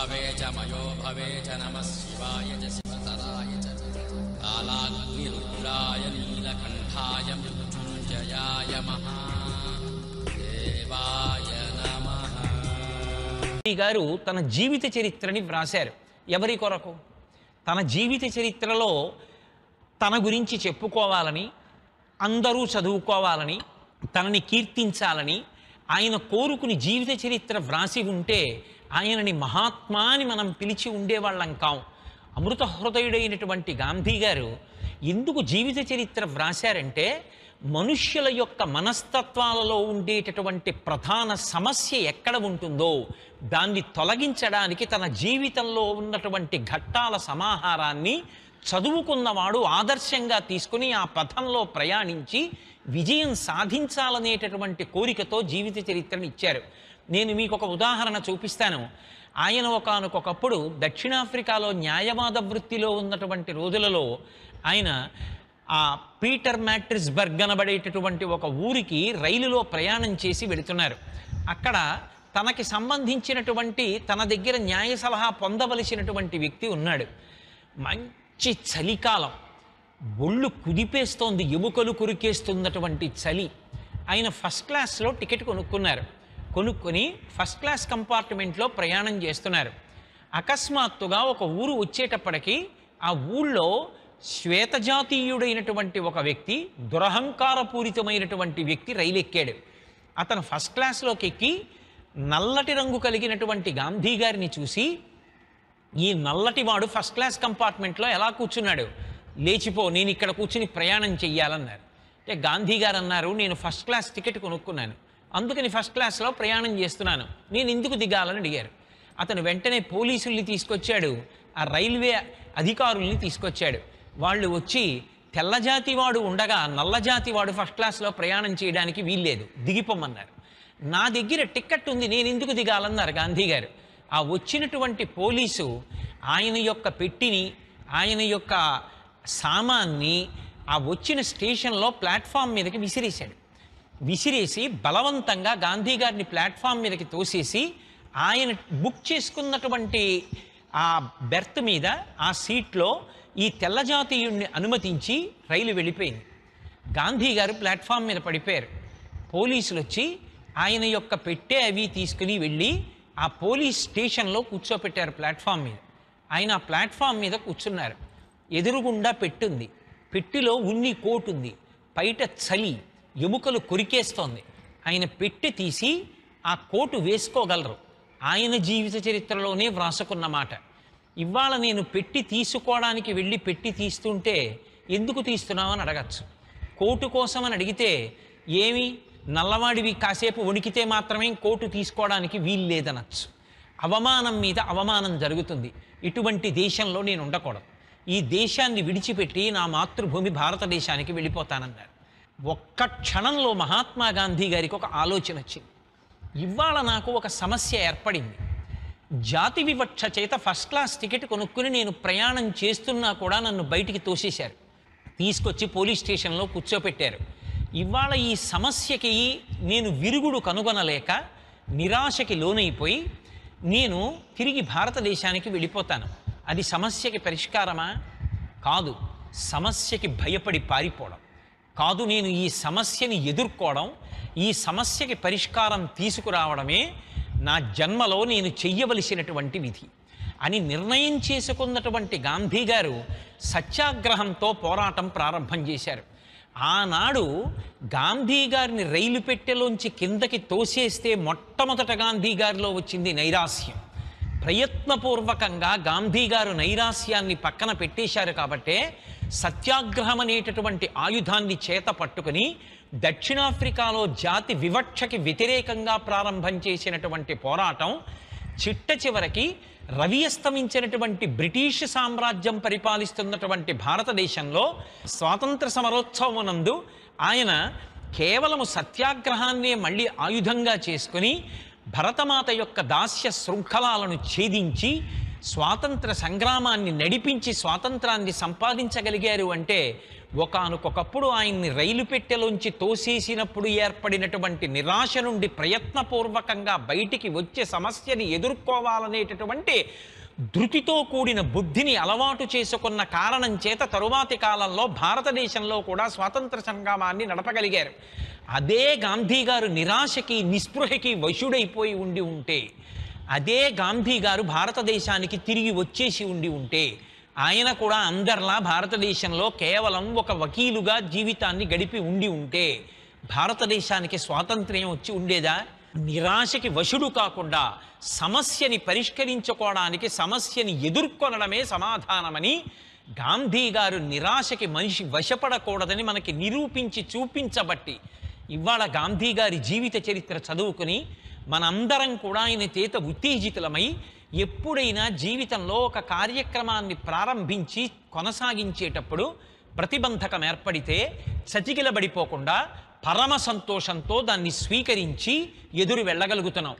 भवे च मयो भवे च नमः शिवाय च शिवतराय च कालाग्निरुद्राय नीलकण्ठाय मृत्युञ्जयाय महादेवाय नमः గాంధీ గారు తన జీవిత చరిత్రని వ్రాశారు ఎవరి కొరకు తన జీవిత చరిత్రలో తన గురించి చెప్పుకోవాలని అందరూ చదువుకోవాలని తనని కీర్తించాలని ఆయన కోరుకుని జీవిత చరిత్ర వ్రాసి ఉంటే ఆయనని మహాత్మా అని మనం పిలిచి ఉండేవాళ్ళం కాం. అమృత హృదయుడైనటువంటి గాంధీ గారు ఎందుకు జీవిత చరిత్ర వ్రాశారంటే మనుష్యుల యొక్క మనస్తత్వాలలో ఉండేటటువంటి ప్రధాన సమస్య ఎక్కడ ఉంటుందో దాన్ని తొలగించడానికి తన జీవితంలో ఉన్నటువంటి ఘట్టాల సమాహారాన్ని చదువుకున్నవాడు ఆదర్శంగా తీసుకుని ఆ పథంలో ప్రయాణించి విజయం సాధించాలనేటటువంటి కోరికతో జీవిత చరిత్రను ఇచ్చారు. నేను మీకు ఒక ఉదాహరణ చూపిస్తాను. ఆయన ఒకనకొకప్పుడు దక్షిణాఫ్రికాలో న్యాయవాద వృత్తిలో ఉన్నటువంటి రోజులలో ఆయన ఆ పీటర్ మ్యాట్రిస్బర్గ్ అనబడేటటువంటి ఒక ఊరికి రైలులో ప్రయాణం చేసి వెళుతున్నారు. అక్కడ తనకి సంబంధించినటువంటి తన దగ్గర న్యాయ సలహా పొందవలసినటువంటి వ్యక్తి ఉన్నాడు. మంచి చలికాలం. ఒళ్ళు కుదిపేస్తోంది ఎముకలు కురికేస్తున్నటువంటి చలి. ఆయన ఫస్ట్ క్లాస్లో టికెట్ కొనుక్కున్నారు. కొనుక్కొని ఫస్ట్ క్లాస్ కంపార్ట్మెంట్లో ప్రయాణం చేస్తున్నారు. అకస్మాత్తుగా ఒక ఊరు వచ్చేటప్పటికి ఆ ఊళ్ళో శ్వేతజాతీయుడైనటువంటి ఒక వ్యక్తి దురహంకారపూరితమైనటువంటి వ్యక్తి రైలు ఎక్కాడు అతను ఫస్ట్ క్లాస్లోకి ఎక్కి నల్లటి రంగు కలిగినటువంటి గాంధీ గారిని చూసి ఈ నల్లటి వాడు ఫస్ట్ క్లాస్ కంపార్ట్మెంట్లో ఎలా కూర్చున్నాడు? లేచిపో నేను ఇక్కడ కూర్చుని ప్రయాణం చెయ్యాలన్నారు. అంటే గాంధీ గారు అన్నారు నేను ఫస్ట్ క్లాస్ టికెట్ కొనుక్కున్నాను. అందుకని ఫస్ట్ క్లాస్లో ప్రయాణం చేస్తున్నాను. నేను ఎందుకు దిగాలని అడిగారు. అతను వెంటనే పోలీసుల్ని తీసుకొచ్చాడు. ఆ రైల్వే అధికారుల్ని తీసుకొచ్చాడు. వాళ్ళు వచ్చి తెల్లజాతి వాడు ఉండగా నల్లజాతి వాడు ఫస్ట్ క్లాస్లో ప్రయాణం చేయడానికి వీల్లేదు. దిగిపోమన్నారు. నా దగ్గర టికెట్ ఉంది నేను ఎందుకు దిగాలన్నారు గాంధీ గారు. ఆ వచ్చినటువంటి పోలీసు ఆయన యొక్క పెట్టిని ఆయన యొక్క సామాన్ని ఆ వచ్చిన స్టేషన్లో ప్లాట్ఫామ్ మీదకి విసిరేశాడు. విసిరేసి బలవంతంగా గాంధీ గారిని ప్లాట్ఫామ్ మీదకి తోసేసి ఆయన బుక్ చేసుకున్నటువంటి ఆ బెర్త్ మీద ఆ సీట్లో ఈ తెల్లజాతీయుణ్ణి అనుమతించి రైలు వెళ్ళిపోయింది. గాంధీ గారు ప్లాట్ఫామ్ మీద పడిపోయారు. పోలీసులు వచ్చి ఆయన యొక్క పెట్టె అవి తీసుకుని వెళ్ళి ఆ పోలీస్ స్టేషన్లో కూర్చోపెట్టారు ప్లాట్ఫామ్ మీద. ఆయన ఆ ప్లాట్ఫామ్ మీద కూర్చున్నారు. ఎదురుగుండా పెట్టుంది పెట్టిలో ఉన్ని కోటు ఉంది. బయట చలి. ఎముకలు కొరికేస్తోంది. ఆయన పెట్టి తీసి ఆ కోటు వేసుకోగలరు. ఆయన జీవిత చరిత్రలోనే వ్రాసుకున్న మాట. ఇవాళ నేను పెట్టి తీసుకోవడానికి వెళ్ళి పెట్టి తీస్తుంటే ఎందుకు తీస్తున్నావు అని అడగచ్చు. కోటు కోసం అని అడిగితే ఏమి? నల్లవాడివి కాసేపు వణికితే మాత్రమే కోటు తీసుకోవడానికి వీలు లేదనొచ్చు. అవమానం మీద అవమానం జరుగుతుంది. ఇటువంటి దేశంలో నేను ఉండకూడదు. ఈ దేశాన్ని విడిచిపెట్టి నా మాతృభూమి భారతదేశానికి వెళ్ళిపోతానన్నారు ఒక్క క్షణంలో మహాత్మా గాంధీ గారికి ఒక ఆలోచన వచ్చింది. ఇవాళ నాకు ఒక సమస్య ఏర్పడింది. జాతి వివక్ష చేత ఫస్ట్ క్లాస్ టికెట్ కొనుక్కుని నేను ప్రయాణం చేస్తున్నా కూడా నన్ను బయటికి తోసేశారు. తీసుకొచ్చి పోలీస్ స్టేషన్లో కూర్చోపెట్టారు. ఇవాళ ఈ సమస్యకి నేను విరుగుడు కనుగొనలేక నిరాశకి లోనైపోయి నేను తిరిగి భారతదేశానికి వెళ్ళిపోతాను. అది సమస్యకి పరిష్కారమా? కాదు. సమస్యకి భయపడి పారిపోవడం. కాదు నేను ఈ సమస్యని ఎదుర్కోవడం ఈ సమస్యకి పరిష్కారం తీసుకురావడమే నా జన్మలో నేను చెయ్యవలసినటువంటి విధి అని నిర్ణయం చేసుకున్నటువంటి గాంధీ గారు సత్యాగ్రహంతో పోరాటం ప్రారంభం చేశారు. ఆనాడు గాంధీ గారిని రైలు పెట్టెలోంచి కిందకి తోసేస్తే మొట్టమొదట గాంధీ గారిలో వచ్చింది నైరాస్యం ప్రయత్నపూర్వకంగా గాంధీ గారు నైరాస్యాన్ని పక్కన పెట్టేశారు కాబట్టే సత్యాగ్రహం అనేటటువంటి ఆయుధాన్ని చేత పట్టుకుని దక్షిణాఫ్రికాలో జాతి వివక్షకి వ్యతిరేకంగా ప్రారంభం చేసినటువంటి పోరాటం చిట్ట చివరికి రవి అస్తమించినటువంటి బ్రిటిష్ సామ్రాజ్యం పరిపాలిస్తున్నటువంటి భారతదేశంలో స్వాతంత్ర సమరోత్సవం నందు ఆయన కేవలము సత్యాగ్రహాన్నే మళ్ళీ ఆయుధంగా చేసుకుని భరతమాత యొక్క దాస్య శృంఖలాలను ఛేదించి స్వాతంత్ర సంగ్రామాన్ని నడిపించి స్వాతంత్రాన్ని సంపాదించగలిగారు అంటే ఒకనకొకప్పుడు ఆయన్ని రైలు పెట్టెలోంచి తోసేసినప్పుడు ఏర్పడినటువంటి నిరాశ నుండి ప్రయత్నపూర్వకంగా బయటికి వచ్చే సమస్యని ఎదుర్కోవాలనేటటువంటి ధృతితో కూడిన బుద్ధిని అలవాటు చేసుకున్న కారణం చేత తరువాతి కాలంలో భారతదేశంలో కూడా స్వాతంత్ర సంగ్రామాన్ని నడపగలిగారు. అదే గాంధీ గారు నిరాశకి నిస్పృహకి వశుడైపోయి ఉండి ఉంటే అదే గాంధీ గారు భారతదేశానికి తిరిగి వచ్చేసి ఉండి ఉంటే ఆయన కూడా అందరిలా భారతదేశంలో కేవలం ఒక వకీలుగా జీవితాన్ని గడిపి ఉండి ఉంటే భారతదేశానికి స్వాతంత్ర్యం వచ్చి ఉండేదా? నిరాశకి వశుడు కాకుండా సమస్యని పరిష్కరించుకోవడానికి సమస్యని ఎదుర్కొనడమే సమాధానమని గాంధీ గారు నిరాశకి మనిషి వశపడకూడదని మనకి నిరూపించి చూపించబట్టి ఇవాళ గాంధీ గారి జీవిత చరిత్ర చదువుకుని మనందరం కూడా ఆయన చేత ఉత్తేజితులమై ఎప్పుడైనా జీవితంలో ఒక కార్యక్రమాన్ని ప్రారంభించి కొనసాగించేటప్పుడు ప్రతిబంధకం ఏర్పడితే చతికిలబడిపోకుండా పరమ సంతోషంతో దాన్ని స్వీకరించి ఎదురు వెళ్ళగలుగుతున్నాం.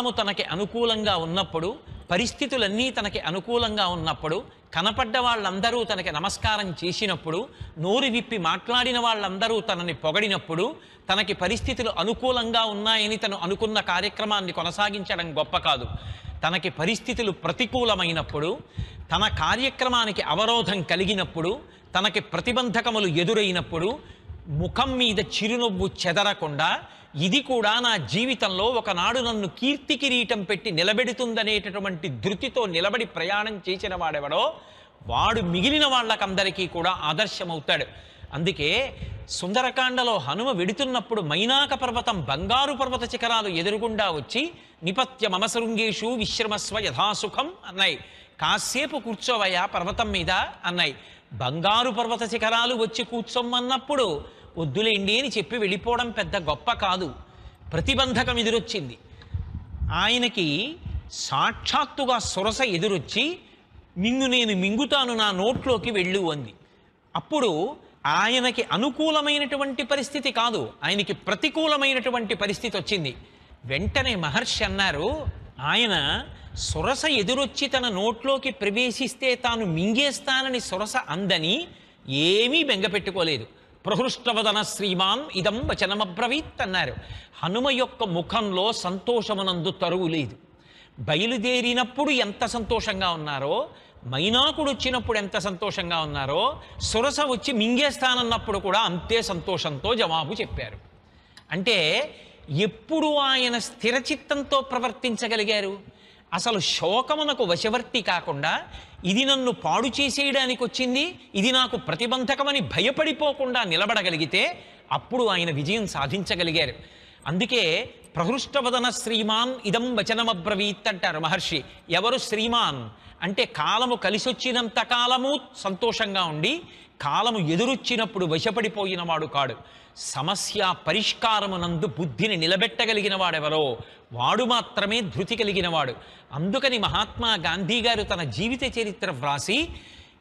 కాలము తనకి అనుకూలంగా ఉన్నప్పుడు పరిస్థితులన్నీ తనకి అనుకూలంగా ఉన్నప్పుడు కనపడ్డ వాళ్ళందరూ తనకి నమస్కారం చేసినప్పుడు నోరు విప్పి మాట్లాడిన వాళ్ళందరూ తనని పొగడినప్పుడు తనకి పరిస్థితులు అనుకూలంగా ఉన్నాయని తను అనుకున్న కార్యక్రమాన్ని కొనసాగించడం గొప్ప కాదు. తనకి పరిస్థితులు ప్రతికూలమైనప్పుడు తన కార్యక్రమానికి అవరోధం కలిగినప్పుడు తనకి ప్రతిబంధకములు ఎదురైనప్పుడు ముఖం మీద చిరునవ్వు చెదరకుండా ఇది కూడా నా జీవితంలో ఒకనాడు నన్ను కీర్తి కిరీటం పెట్టి నిలబెడుతుందనేటటువంటి ధృతితో నిలబడి ప్రయాణం చేసిన వాడెవడో వాడు మిగిలిన వాళ్ళకందరికీ కూడా ఆదర్శమవుతాడు. అందుకే సుందరకాండలో హనుమ వెడుతున్నప్పుడు మైనాక పర్వతం బంగారు పర్వత శిఖరాలు ఎదురుగుండా వచ్చి నిపత్య మమసృంగేషు విశ్రమస్వ యథాసుఖం అన్నాయి. కాసేపు కూర్చోవయ్యా పర్వతం మీద అన్నాయి. బంగారు పర్వత శిఖరాలు వచ్చి కూర్చోమన్నప్పుడు వద్దులేండి అని చెప్పి వెళ్ళిపోవడం పెద్ద గొప్ప కాదు. ప్రతిబంధకం ఎదురొచ్చింది. ఆయనకి సాక్షాత్తుగా సొరస ఎదురొచ్చి నిన్ను నేను మింగుతాను నా నోట్లోకి వెళ్ళు అంది. అప్పుడు ఆయనకి అనుకూలమైనటువంటి పరిస్థితి కాదు. ఆయనకి ప్రతికూలమైనటువంటి పరిస్థితి వచ్చింది. వెంటనే మహర్షి అన్నారు ఆయన సొరస ఎదురొచ్చి తన నోట్లోకి ప్రవేశిస్తే తాను మింగేస్తానని సొరస అందని ఏమీ బెంగపెట్టుకోలేదు. ప్రహృష్టవదన శ్రీమాన్ ఇదం వచనమబ్రవీత్ అన్నారు. హనుమ యొక్క ముఖంలో సంతోషమునందు తరువు లేదు. బయలుదేరినప్పుడు ఎంత సంతోషంగా ఉన్నారో మైనాకుడు వచ్చినప్పుడు ఎంత సంతోషంగా ఉన్నారో సురస వచ్చి మింగేస్తానన్నప్పుడు కూడా అంతే సంతోషంతో జవాబు చెప్పారు. అంటే ఎప్పుడు ఆయన స్థిరచిత్తంతో ప్రవర్తించగలిగారు? అసలు శోకమునకు వశవర్తి కాకుండా ఇది నన్ను పాడు చేసేయడానికి వచ్చింది ఇది నాకు ప్రతిబంధకమని భయపడిపోకుండా నిలబడగలిగితే అప్పుడు ఆయన విజయం సాధించగలిగారు. అందుకే ప్రహృష్టవదన శ్రీమాన్ ఇదం వచనమబ్రవీత్ అంటారు మహర్షి. ఎవరు శ్రీమాన్? అంటే కాలము కలిసొచ్చినంత కాలము సంతోషంగా ఉండి కాలము ఎదురొచ్చినప్పుడు వశపడిపోయిన వాడు కాడు. సమస్య పరిష్కారమునందు బుద్ధిని నిలబెట్టగలిగిన వాడెవరో వాడు మాత్రమే ధృతి కలిగినవాడు. అందుకని మహాత్మా గాంధీ గారు తన జీవిత చరిత్ర వ్రాసి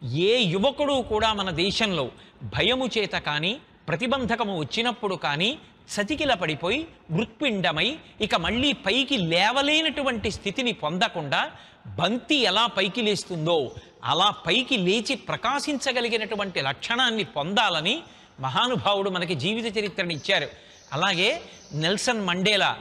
ఏ యువకుడు కూడా మన దేశంలో భయము చేత కానీ ప్రతిబంధకము వచ్చినప్పుడు కానీ సతికిల పడిపోయి మృత్పిండమై ఇక మళ్ళీ పైకి లేవలేనటువంటి స్థితిని పొందకుండా బంతి ఎలా పైకి లేస్తుందో అలా పైకి లేచి ప్రకాశించగలిగినటువంటి లక్షణాన్ని పొందాలని మహానుభావుడు మనకి జీవిత చరిత్రను ఇచ్చారు. అలాగే నెల్సన్ మండేలా